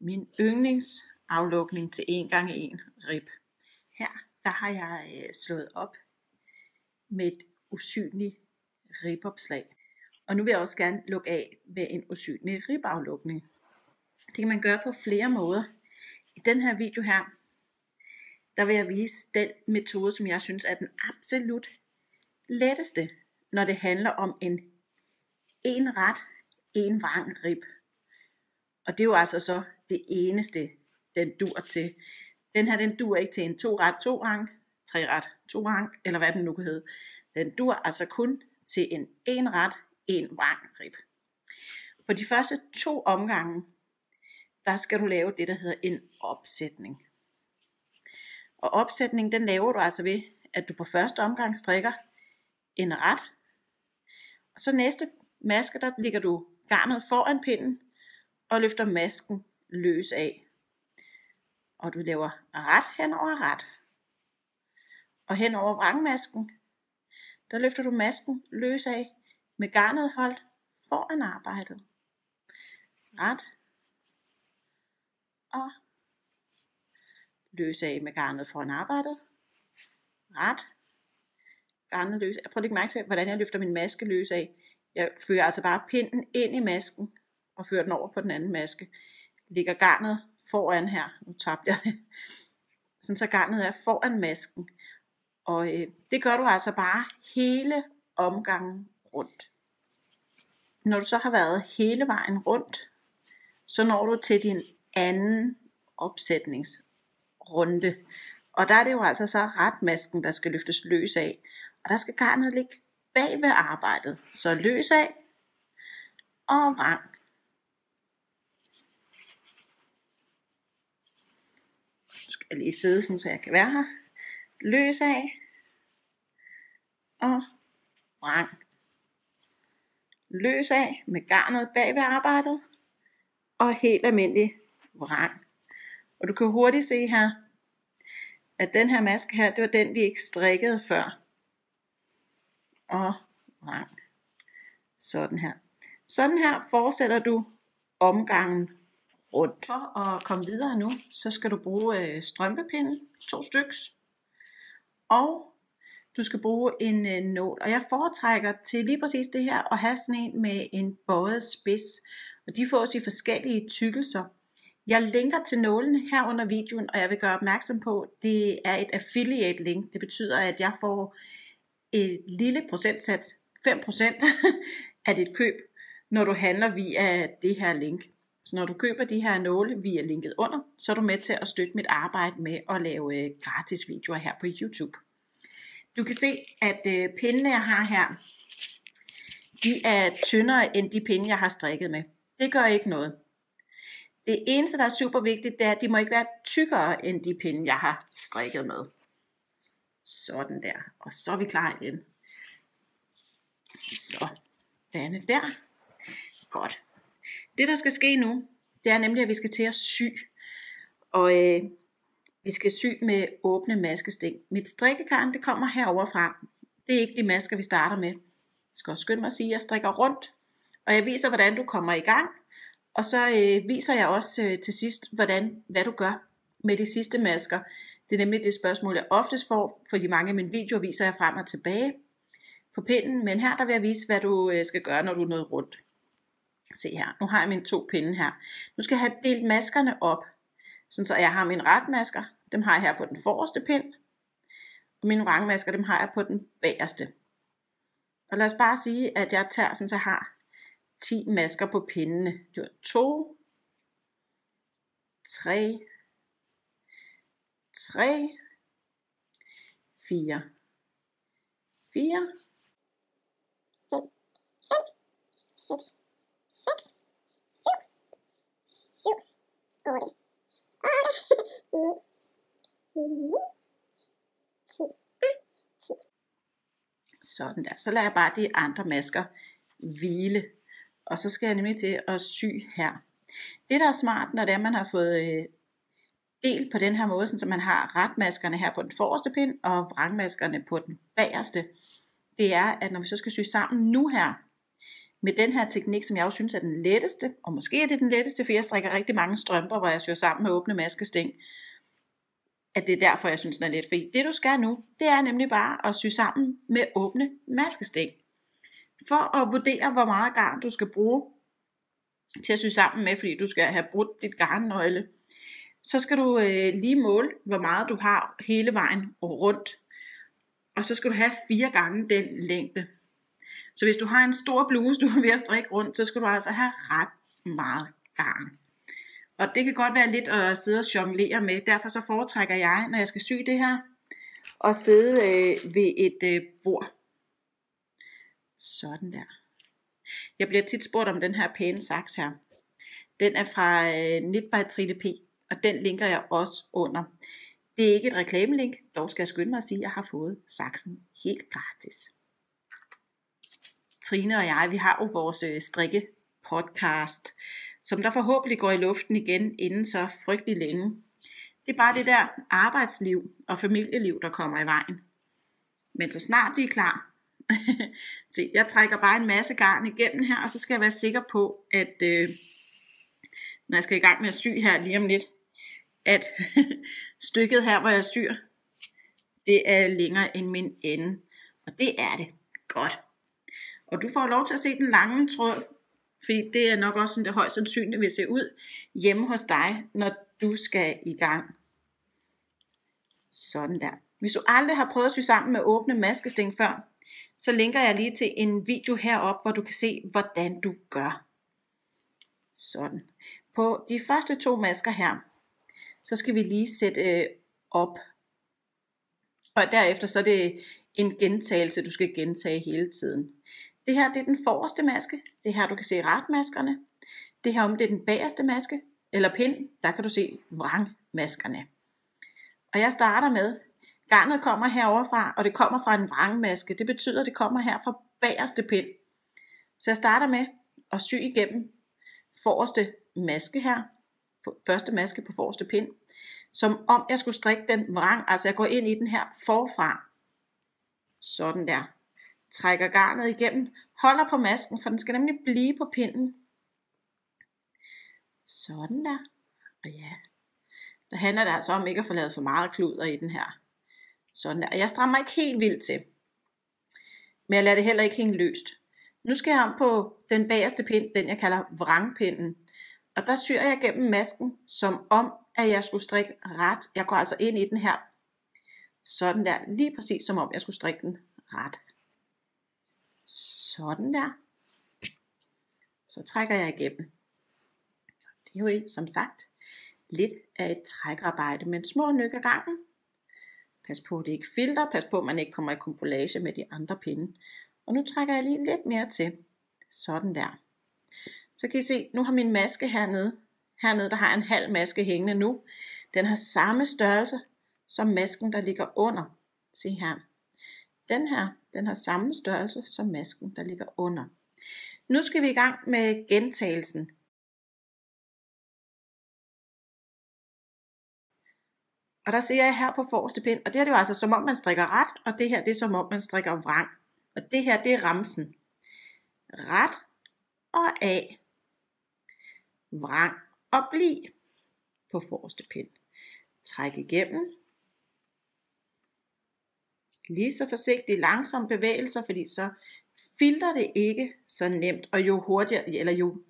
min yndlingsaflukning til 1 gange 1 rib. Her der har jeg øh, slået op med et usynligt ribopslag. Og nu vil jeg også gerne lukke af med en usynlig ribaflukning. Det kan man gøre på flere måder. I den her video her, der vil jeg vise den metode, som jeg synes er den absolut letteste, når det handler om en en ret, en vrang rib. Og det er jo altså så det eneste, den dur til. Den her, den dur ikke til en to ret, to rang, tre ret, to rang, eller hvad den nu kan hedde. Den dur altså kun til en en ret, en vrang rib. På de første to omgange, der skal du lave det, der hedder en opsætning. Og opsætning, den laver du altså ved, at du på første omgang strikker en ret, og så næste maske, der ligger du garnet foran pinden, og løfter masken løs af. Og du laver ret hen over ret. Og hen over vrangmasken, der løfter du masken løs af med garnet holdt foran arbejdet. Ret. Og løs af med garnet foran arbejdet. Ret. Garnet løs. Jeg prøver ikke mærke til, hvordan jeg løfter min maske løs af. Jeg fører altså bare pinden ind i masken og fører den over på den anden maske. Ligger garnet foran her. Nu tabte jeg det. Sådan så garnet er foran masken. Og øh, det gør du altså bare hele omgangen rundt. Når du så har været hele vejen rundt, så når du til din anden opsætningsrunde. Og der er det jo altså så retmasken, der skal løftes løs af. Og der skal garnet ligge bag ved arbejdet. Så løs af og vrang. Nu skal jeg lige sidde, sådan, så jeg kan være her. Løs af og vrang. Løs af med garnet bag ved arbejdet og helt almindelig vrang. Og du kan hurtigt se her, at den her maske her, det var den vi ikke strikkede før. Og vrang. Sådan her. Sådan her fortsætter du omgangen rundt. For at komme videre nu, så skal du bruge øh, strømpepinde, to styks. Og du skal bruge en øh, nål. Og jeg foretrækker til lige præcis det her at have sådan en med en bøjet spids. Og de fås i forskellige tykkelser. Jeg linker til nålen her under videoen, og jeg vil gøre opmærksom på, at det er et affiliate link. Det betyder, at jeg får et lille procentsats, 5% af dit køb, når du handler via det her link. Så når du køber de her nåle via linket under, så er du med til at støtte mit arbejde med at lave øh, gratis videoer her på YouTube. Du kan se, at øh, pindene jeg har her, de er tyndere end de pinde jeg har strikket med. Det gør ikke noget. Det eneste der er super vigtigt, det er at de må ikke være tykkere end de pinde jeg har strikket med. Sådan der. Og så er vi klar igen. Så, danne der. Godt. Det der skal ske nu, det er nemlig, at vi skal til at sy. Og øh, vi skal sy med åbne maskesting. Mit strikkekarn, det kommer herover fra. Det er ikke de masker, vi starter med. Jeg skal også skynde mig at sige, at jeg strikker rundt. Og jeg viser, hvordan du kommer i gang. Og så øh, viser jeg også øh, til sidst, hvordan, hvad du gør med de sidste masker. Det er nemlig det spørgsmål, jeg oftest får, fordi mange af mine videoer viser jeg frem og tilbage på pinden. Men her der vil jeg vise, hvad du øh, skal gøre, når du er nået rundt. Se her, nu har jeg mine to pinde her. Nu skal jeg have delt maskerne op, sådan så jeg har mine retmasker, dem har jeg her på den forreste pind, og mine vrangmasker, dem har jeg på den bagerste. Og lad os bare sige, at jeg tager sådan, så jeg har 10 masker på pindene. Det var 2, 3, 3, 4, 4, 5, 6, 8, 8, 9, 10, 10. Sådan der. Så lader jeg bare de andre masker hvile. Og så skal jeg nemlig til at sy her. Det der er smart, når det er, man har fået øh, del på den her måde, så man har retmaskerne her på den forreste pind, og vrangmaskerne på den bagerste, det er, at når vi så skal sy sammen nu her, med den her teknik, som jeg også synes er den letteste, og måske er det den letteste, for jeg strikker rigtig mange strømper, hvor jeg syr sammen med åbne maskesting, at det er derfor, jeg synes, den er let. Fordi det du skal nu, det er nemlig bare at sy sammen med åbne maskesting. For at vurdere, hvor meget garn du skal bruge til at sy sammen med, fordi du skal have brudt dit garnnøgle, så skal du øh, lige måle, hvor meget du har hele vejen rundt. Og så skal du have fire gange den længde. Så hvis du har en stor bluse, du er ved at strikke rundt, så skal du altså have ret meget garn. Og det kan godt være lidt at sidde og jonglere med. Derfor så foretrækker jeg, når jeg skal sy det her, at sidde øh, ved et øh, bord. Sådan der. Jeg bliver tit spurgt om den her pæne saks her. Den er fra øh, Knit by Trine P, og den linker jeg også under. Det er ikke et reklamelink, dog skal jeg skynde mig at sige, at jeg har fået saksen helt gratis. Trine og jeg, vi har jo vores øh, strikke podcast, som der forhåbentlig går i luften igen inden så frygtelig længe. Det er bare det der arbejdsliv og familieliv, der kommer i vejen. Men så snart vi er klar, Se, jeg trækker bare en masse garn igennem her, og så skal jeg være sikker på, at øh, når jeg skal i gang med at sy her lige om lidt, at stykket her, hvor jeg syr, det er længere end min ende. Og det er det. Godt. Og du får lov til at se den lange tråd, fordi det er nok også sådan, det højst sandsynligt vil se ud hjemme hos dig, når du skal i gang. Sådan der. Hvis du aldrig har prøvet at sy sammen med åbne maskesting før, så linker jeg lige til en video herop, hvor du kan se, hvordan du gør. Sådan. På de første to masker her, så skal vi lige sætte øh, op. Og derefter så er det en gentagelse, du skal gentage hele tiden. Det her det er den forreste maske. Det her du kan se retmaskerne. Det her om det er den bagerste maske, eller pind, der kan du se vrangmaskerne. Og jeg starter med, garnet kommer heroverfra, og det kommer fra en vrangmaske. Det betyder, at det kommer her fra bagerste pind. Så jeg starter med at sy igennem forreste maske her, første maske på forreste pind, som om jeg skulle strikke den vrang, altså jeg går ind i den her forfra. Sådan der. Trækker garnet igennem, holder på masken, for den skal nemlig blive på pinden. Sådan der. Og ja, der handler det altså om ikke at få lavet for meget kluder i den her. Sådan der. Og jeg strammer ikke helt vildt til. Men jeg lader det heller ikke hænge løst. Nu skal jeg om på den bagerste pind, den jeg kalder vrangpinden. Og der syr jeg gennem masken, som om, at jeg skulle strikke ret. Jeg går altså ind i den her. Sådan der, lige præcis som om jeg skulle strikke den ret. Sådan der. Så trækker jeg igennem. Det er jo som sagt lidt af et trækarbejde, men små nyk ad gangen. Pas på, at det ikke filter. Pas på, at man ikke kommer i kompolage med de andre pinde. Og nu trækker jeg lige lidt mere til. Sådan der. Så kan I se, nu har min maske hernede. Hernede, der har jeg en halv maske hængende nu. Den har samme størrelse som masken, der ligger under. Se her. Den her, den har samme størrelse som masken, der ligger under. Nu skal vi i gang med gentagelsen. Og der ser jeg her på forreste pind, og det her det er jo altså som om man strikker ret, og det her det er som om man strikker vrang. Og det her det er ramsen. Ret og af. Vrang og bliv på forreste pind. Træk igennem. Lige så forsigtigt langsomme bevægelser, fordi så filter det ikke så nemt, og jo hurtigere, eller jo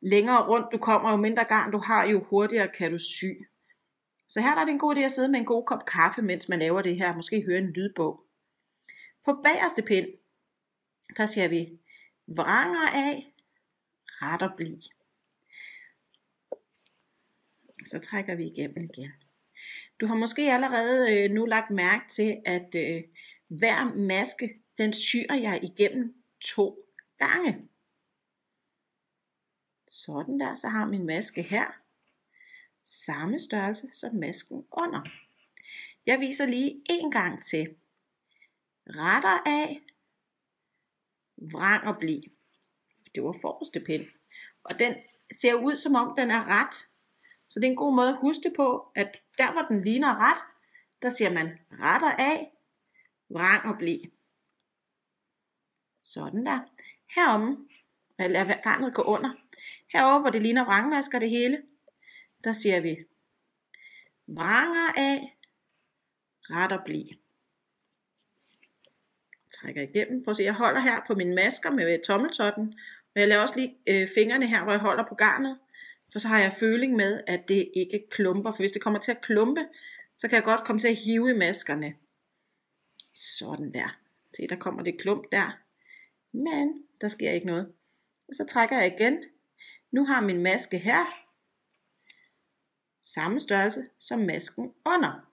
længere rundt du kommer, jo mindre garn du har, jo hurtigere kan du sy. Så her er det en god idé at sidde med en god kop kaffe, mens man laver det her. Måske høre en lydbog. På bagerste pind, der ser vi vranger af, ret og bli. Så trækker vi igennem igen. Du har måske allerede øh, nu lagt mærke til, at øh, hver maske, den syr jeg igennem to gange. Sådan der, så har min maske her samme størrelse som masken under. Jeg viser lige en gang til. Retter af, vrang og bliv. Det var forreste pind. Og den ser ud som om den er ret. Så det er en god måde at huske på, at der hvor den ligner ret, der siger man retter af, vrang og bli. Sådan der. Herom, Jeg lader garnet gå under. Herover hvor det ligner vrangmasker det hele, der siger vi, vranger af, ret og bliv. Trækker igennem. Prøv at se, jeg holder her på mine masker med tommeltotten, og jeg laver også lige øh, fingrene her, hvor jeg holder på garnet, for så har jeg føling med, at det ikke klumper, for hvis det kommer til at klumpe, så kan jeg godt komme til at hive i maskerne. Sådan der. Se, der kommer det klump der. Men der sker ikke noget. Og så trækker jeg igen. Nu har min maske her samme størrelse som masken under.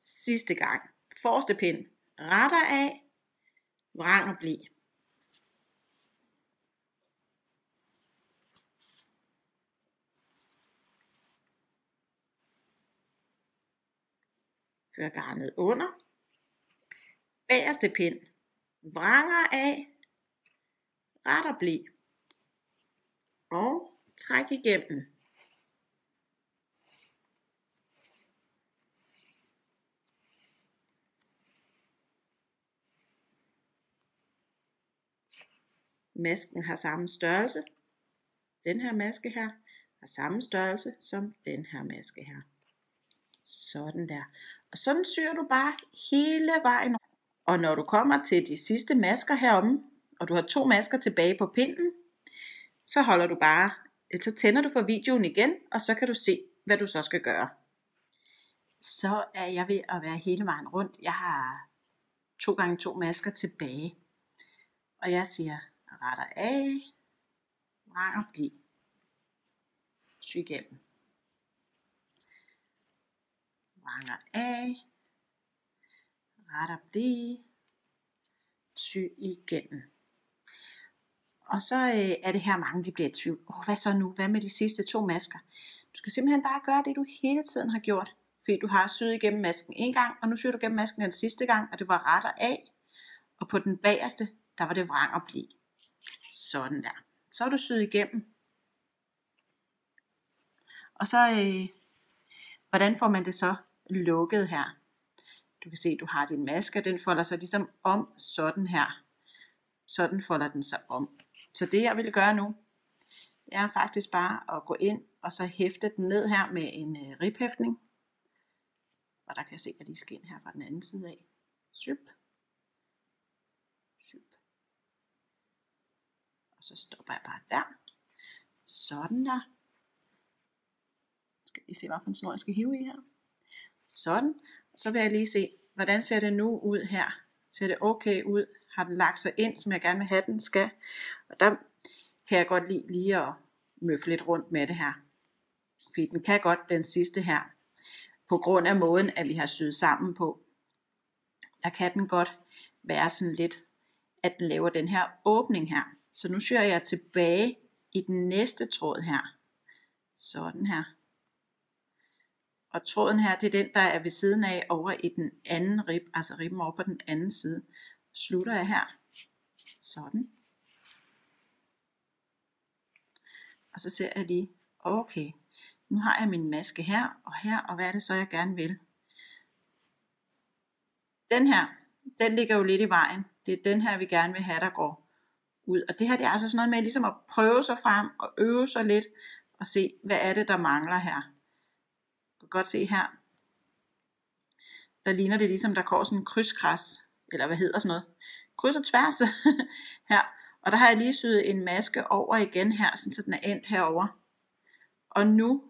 Sidste gang. Forreste pind. Retter af. Vrang og bliv. Før garnet under. Bagerste pind. Vranger af. Ret og bliv. Og træk igennem. Masken har samme størrelse. Den her maske her har samme størrelse som den her maske her. Sådan der. Og sådan syr du bare hele vejen. Og når du kommer til de sidste masker heromme, og du har to masker tilbage på pinden, så holder du bare, så tænder du for videoen igen, og så kan du se, hvad du så skal gøre. Så er jeg ved at være hele vejen rundt. Jeg har to gange to masker tilbage. Og jeg siger, retter af, vrang og bliv. Sy igennem. Vranger af, retter bliv, sy igennem. Og så øh, er det her mange, de bliver i tvivl. Oh, hvad så nu? Hvad med de sidste to masker? Du skal simpelthen bare gøre det, du hele tiden har gjort. Fordi du har syet igennem masken en gang, og nu syr du igennem masken den sidste gang, og det var retter af. Og på den bagerste, der var det vrang og blive. Sådan der. Så er du syet igennem. Og så, øh, hvordan får man det så lukket her? Du kan se, at du har din maske, den folder sig ligesom om sådan her. Sådan folder den sig om. Så det jeg vil gøre nu, det er faktisk bare at gå ind og så hæfte den ned her med en øh, riphæftning. Og der kan jeg se, at de skal ind her fra den anden side af. Syp. Og så stopper jeg bare der. Sådan der. Skal vi se, hvad for en snor jeg skal hive i her. Sådan. Så vil jeg lige se, hvordan ser det nu ud her. Ser det okay ud? Har den lagt sig ind, som jeg gerne vil have den skal? Og der kan jeg godt lide lige at møffe lidt rundt med det her. Fordi den kan godt den sidste her. På grund af måden, at vi har syet sammen på. Der kan den godt være sådan lidt, at den laver den her åbning her. Så nu syr jeg tilbage i den næste tråd her. Sådan her. Og tråden her, det er den, der er ved siden af over i den anden rib, altså ribben over på den anden side. Slutter jeg her. Sådan. Og så ser jeg lige, okay, nu har jeg min maske her og her, og hvad er det så, jeg gerne vil? Den her, den ligger jo lidt i vejen. Det er den her, vi gerne vil have, der går ud. Og det her det er altså sådan noget med ligesom at prøve sig frem og øve sig lidt og se, hvad er det, der mangler her. Godt se her, der ligner det ligesom, der går sådan en krydskras, eller hvad hedder sådan noget, kryds og tværs her. Og der har jeg lige syet en maske over igen her, så den er endt herover. Og nu,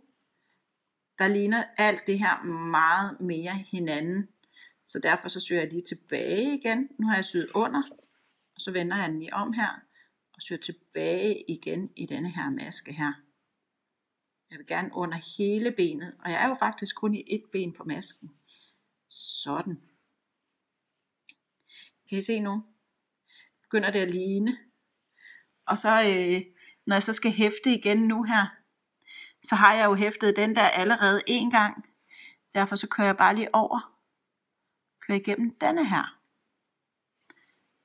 der ligner alt det her meget mere hinanden. Så derfor så syr jeg lige tilbage igen. Nu har jeg syet under, og så vender jeg den lige om her, og syr tilbage igen i denne her maske her. Jeg vil gerne under hele benet, og jeg er jo faktisk kun i et ben på masken. Sådan. Kan I se nu? Begynder det at ligne. Og så, øh, når jeg så skal hæfte igen nu her, så har jeg jo hæftet den der allerede en gang. Derfor så kører jeg bare lige over. Kører igennem denne her.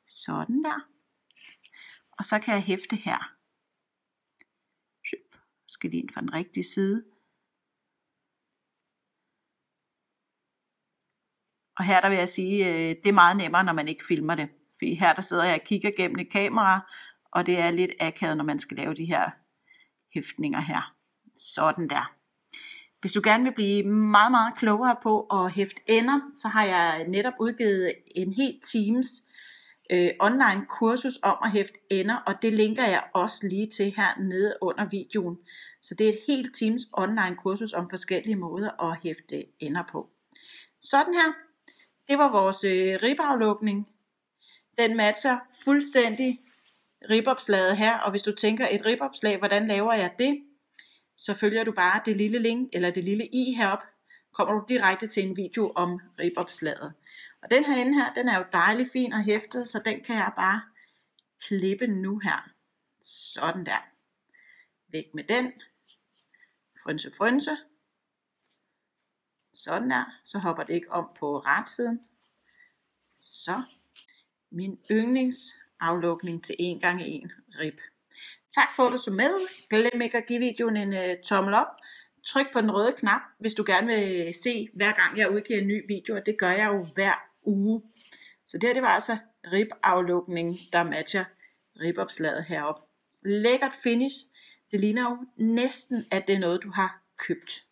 Sådan der. Og så kan jeg hæfte her. Skal de ind fra den rigtige side. Og her der vil jeg sige, øh, det er meget nemmere, når man ikke filmer det. Fordi her der sidder jeg og kigger gennem et kamera, og det er lidt akavet, når man skal lave de her hæftninger her. Sådan der. Hvis du gerne vil blive meget, meget klogere på at hæfte ender, så har jeg netop udgivet en helt times øh, online kursus om at hæfte ender, og det linker jeg også lige til her nede under videoen. Så det er et helt times online kursus om forskellige måder at hæfte ender på. Sådan her. Det var vores øh, ribaflukning. Den matcher fuldstændig ribopslaget her, og hvis du tænker et ribopslag, hvordan laver jeg det? Så følger du bare det lille link, eller det lille i herop, kommer du direkte til en video om ribopslaget. Og den her ende her, den er jo dejlig fin og hæftet, så den kan jeg bare klippe nu her. Sådan der. Væk med den. Frynse, frynse. Sådan der. Så hopper det ikke om på retsiden. Så. Min yndlingsaflukning til 1 gange 1 rib. Tak for at du så med. Glem ikke at give videoen en uh, tommel op. Tryk på den røde knap, hvis du gerne vil se, hver gang jeg udgiver en ny video, og det gør jeg jo hver uge. Så det her, det var altså ribaflukning, der matcher ribopslaget heroppe. Lækkert finish. Det ligner jo næsten, at det er noget, du har købt.